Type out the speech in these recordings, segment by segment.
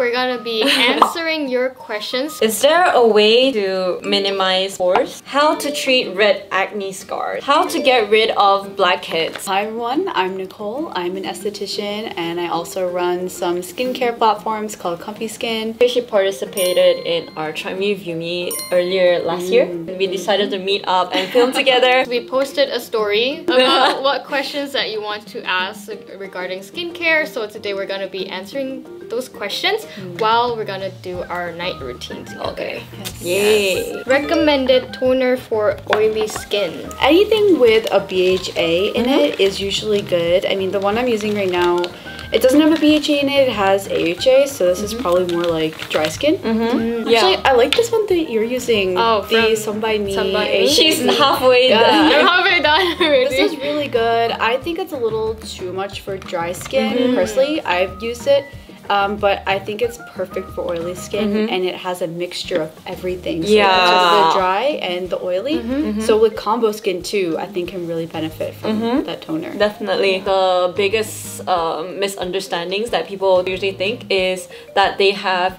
We're gonna be answering your questions. Is there a way to minimize pores? How to treat red acne scars? How to get rid of blackheads? Hi everyone, I'm Nicole. I'm an esthetician and I also run some skincare platforms called Comfy Skin. She participated in our Try Me View Me earlier last year. Mm. We decided to meet up and film together. We posted a story about what questions that you want to ask regarding skincare. So today we're gonna be answering those questions while we're gonna do our night routine together. Okay. Yes. Yay! Recommended toner for oily skin. Anything with a BHA in it is usually good. I mean, the one I'm using right now, it doesn't have a BHA in it, it has AHA, so this is probably more like dry skin. Mm-hmm. Actually, Yeah. I like this one that you're using. Oh, the from Some By Mi. Some By Mi. AHA. She's halfway Yeah. done. I'm halfway done already. This is really good. I think it's a little too much for dry skin. Mm-hmm. Personally, I've used it. Um, but I think it's perfect for oily skin and it has a mixture of everything. So. Yeah. Mm-hmm. the dry and the oily. So with combo skin too, I think can really benefit from that toner. Definitely. The biggest um, misunderstandings that people usually think is that they have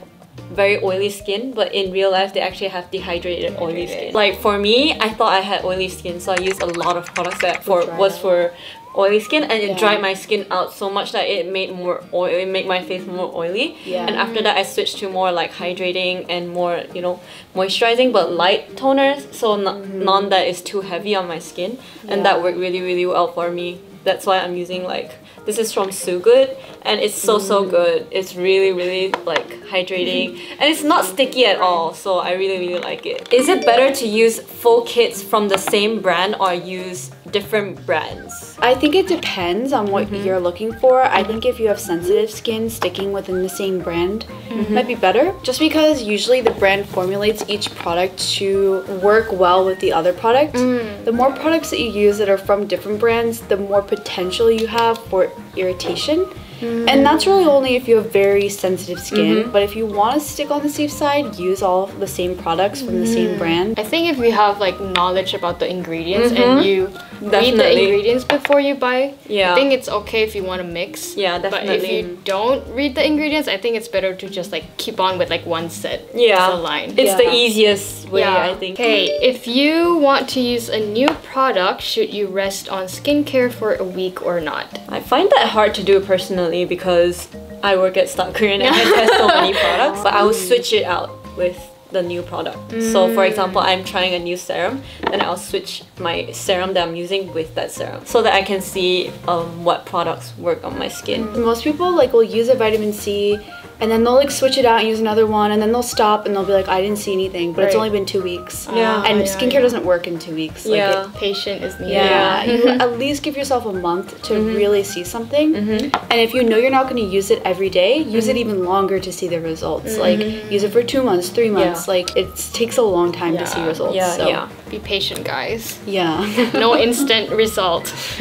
very oily skin, but in real life they actually have dehydrated oily skin. Like for me, I thought I had oily skin, so I used a lot of products that for was for oily skin and it Yeah. dried my skin out so much that it made more oil it made my face more oily Yeah. and after that i switched to more like hydrating and more you know moisturizing but light toners so n- mm-hmm. none that is too heavy on my skin and Yeah. that worked really really well for me that's why i'm using like this is from Soo Good and it's so so mm. good. It's really really like hydrating and it's not sticky at all. So I really really like it. Is it better to use full kits from the same brand or use different brands? I think it depends on what Mm-hmm. you're looking for. I think if you have sensitive skin, sticking within the same brand Mm-hmm. might be better. Just because usually the brand formulates each product to work well with the other product. Mm. The more products that you use that are from different brands, the more potential you have for irritation. Mm. And that's really only if you have very sensitive skin. Mm-hmm. But if you want to stick on the safe side, use all the same products from the Mm. same brand. I think if you have like knowledge about the ingredients and you read the Mm-hmm. Ingredients before you buy, Yeah. I think it's okay if you want to mix. Yeah, definitely. But if you don't read the ingredients, I think it's better to just like keep on with like one set. Yeah, as a line. it's the easiest way I think. Okay, if you want to use a new product, should you rest on skincare for a week or not? I find that hard to do personally because I work at StyleKorean and I test so many products, but I will switch it out with the new product. So for example, I'm trying a new serum, then I'll switch my serum that I'm using with that serum so that I can see um, what products work on my skin. Most people like will use a vitamin C and then they'll like switch it out and use another one and then they'll stop and they'll be like, I didn't see anything, but it's only been two weeks. Yeah. And yeah, skincare yeah. doesn't work in two weeks. Like, Yeah. it- Patient is needed. yeah, you at least give yourself a month to mm-hmm. really see something. Mhm. And if you know you're not going to use it every day, use it mm-hmm. even longer to see the results. Like mm-hmm. use it for two months, three months. Like it takes a long time to see results. Yeah, so, yeah. Be patient, guys. yeah. No instant result.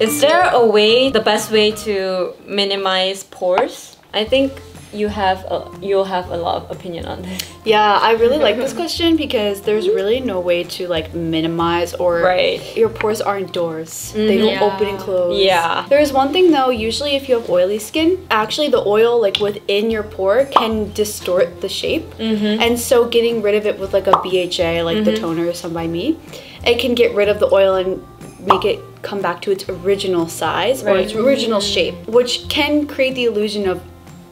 Is there a way, the best way to minimize pores? I think you have a, you'll have a lot of opinion on this. Yeah, I really like this question because there's really no way to like minimize or Right. your pores aren't doors. They mm-hmm. don't Yeah. open and close. Yeah. There's one thing though, usually if you have oily skin, actually the oil like within your pore can distort the shape. Mm-hmm. And so getting rid of it with like a BHA, like the mm-hmm. toner some by mi, it can get rid of the oil and make it come back to its original size or its original shape, mm-hmm. which can create the illusion of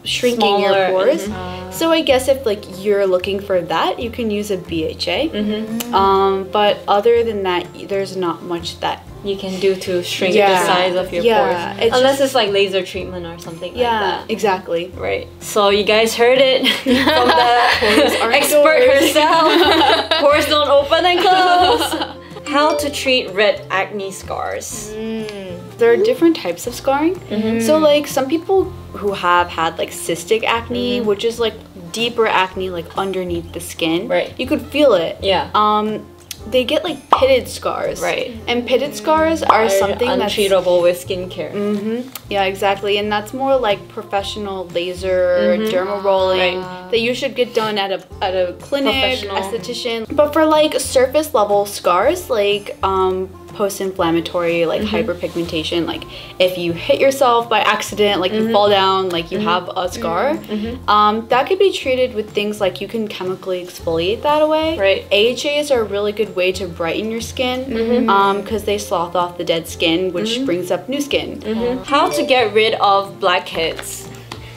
shrinking Smaller, your pores. mhm. So I guess if like you're looking for that, you can use a BHA. Mm-hmm. Um, but other than that, there's not much that. You can do to shrink Yeah. the size of your Yeah, pores. it's Unless just- it's like laser treatment or something like Yeah, that. exactly. Right. So you guys heard it from the expert doors. herself. pores don't open and close. How to treat red acne scars. There are different types of scarring. So like some people who have had like cystic acne, which is like deeper acne like underneath the skin. Right. You could feel it. Yeah. Um, they get like pitted scars. Right. And pitted scars are something that's untreatable with skincare. Mm-hmm. Yeah, exactly. And that's more like professional laser, dermal rolling Right. that you should get done at a at a clinic, esthetician. But for like surface level scars, like um post-inflammatory like Mm-hmm. hyperpigmentation like if you hit yourself by accident like Mm-hmm. you fall down like you have a scar um, that could be treated with things like you can chemically exfoliate that away Right. AHAs are a really good way to brighten your skin Mm-hmm. because they slough off the dead skin which brings up new skin How to get rid of blackheads?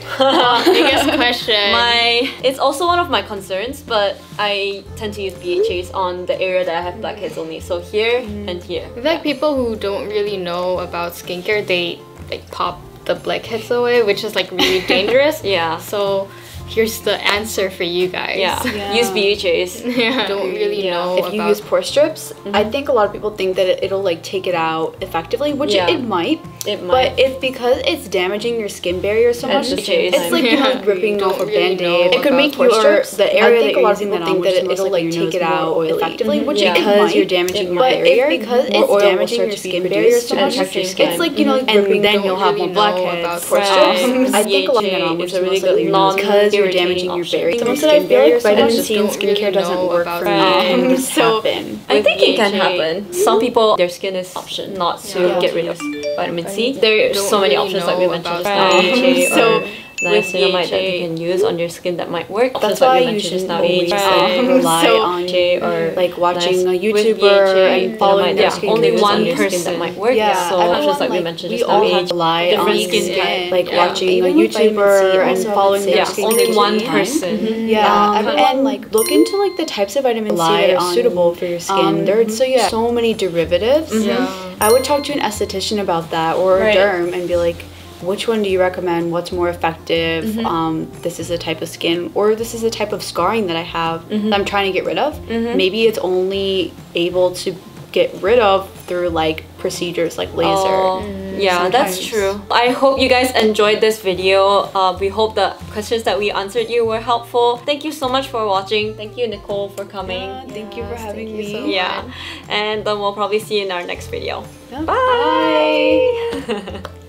Biggest question. My it's also one of my concerns, but I tend to use BHAs on the area that I have blackheads only. So here mm. and here. I feel like people who don't really know about skincare, they like pop the blackheads away, which is like really dangerous. Yeah. So here's the answer for you guys. Yeah. Yeah. Use BHAs. yeah. Don't really Yeah. know if you use pore strips i mm-hmm. think a lot of people think that it, it'll like take it out effectively which Yeah. it, it might It but might. it's because it's damaging your skin barrier so much it's like you know Yeah. ripping You off a really band-aid it could make your strips. the area that a you're lot of using people that think on that which it- it'll like take it out effectively oily. which Yeah. because you're damaging your barrier because it's damaging your skin barrier so much it's like you know and then you'll have more blackheads about pore pore strips strips. i think a lot of that is which a really good knows because you're damaging your barrier Someone said I skin feel like barrier vitamin c and skincare doesn't work for me. So- I think it can happen. Some people, their skin is option not to get rid of vitamin C. There's Don't so many really options like we mentioned. that. or So, with with niacinamide that you can use on your skin that might work. That's why you just shouldn't now. always um, rely So- on or like watching a YouTuber and following yeah, only one on person that might work. Yeah, so everyone, options like we mentioned we just all have rely different on skin skin, like Yeah. watching Even a with vitamin C, YouTuber and following their yeah, skin only one all the time. person. Yeah, Yeah. and, and, like look into like the types of vitamin C that are on- suitable for your skin. um, there are so yeah, so many derivatives. Yeah. I would talk to an esthetician about that or Right. a derm and be like, which one do you recommend? What's more effective? Mm-hmm. Um, this is the type of skin, or this is the type of scarring that I have Mm-hmm. that I'm trying to get rid of. Maybe it's only able to get rid of through like procedures like laser. Oh, yeah, that's true. I hope you guys enjoyed this video. Uh, we hope the questions that we answered you were helpful. Thank you so much for watching. Thank you, Nicole, for coming. Yeah, thank you for having you me. so Yeah, and then we'll probably see you in our next video. Yeah. Bye.